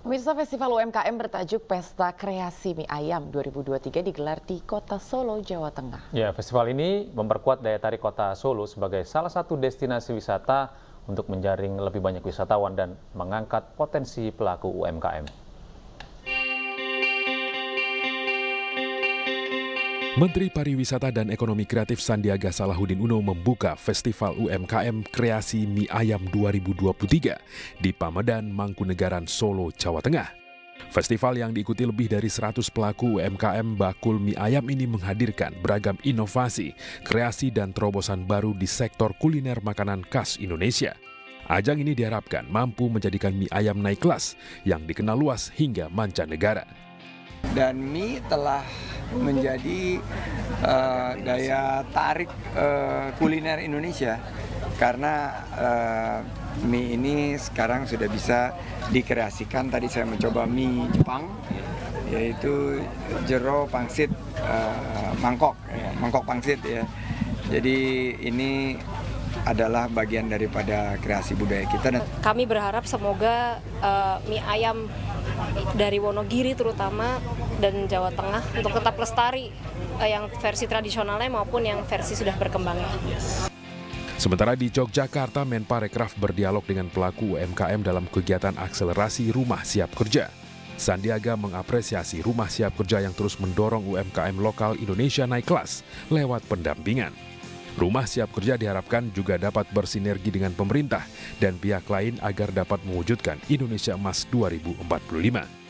Pemirsa Festival UMKM bertajuk Pesta Kreasi Mie Ayam 2023 digelar di Kota Solo, Jawa Tengah. Ya, festival ini memperkuat daya tarik Kota Solo sebagai salah satu destinasi wisata untuk menjaring lebih banyak wisatawan dan mengangkat potensi pelaku UMKM. Menteri Pariwisata dan Ekonomi Kreatif Sandiaga Salahuddin Uno membuka Festival UMKM Kreasi Mie Ayam 2023 di Pamedan, Mangkunegaran, Solo, Jawa Tengah. Festival yang diikuti lebih dari 100 pelaku UMKM bakul mie ayam ini menghadirkan beragam inovasi, kreasi dan terobosan baru di sektor kuliner makanan khas Indonesia. Ajang ini diharapkan mampu menjadikan mie ayam naik kelas yang dikenal luas hingga mancanegara. Dan mie telah menjadi uh, daya tarik uh, kuliner Indonesia karena uh, mie ini sekarang sudah bisa dikreasikan. Tadi saya mencoba mie Jepang yaitu jero pangsit uh, mangkok, ya, mangkok pangsit ya. Jadi ini adalah bagian daripada kreasi budaya kita. Dan kami berharap semoga uh, mie ayam dari Wonogiri terutama dan Jawa Tengah untuk tetap lestari uh, yang versi tradisionalnya maupun yang versi sudah berkembangnya. Sementara di Yogyakarta, Menparekraf berdialog dengan pelaku UMKM dalam kegiatan akselerasi rumah siap kerja. Sandiaga mengapresiasi rumah siap kerja yang terus mendorong UMKM lokal Indonesia naik kelas lewat pendampingan. Rumah siap kerja diharapkan juga dapat bersinergi dengan pemerintah dan pihak lain agar dapat mewujudkan Indonesia Emas 2045.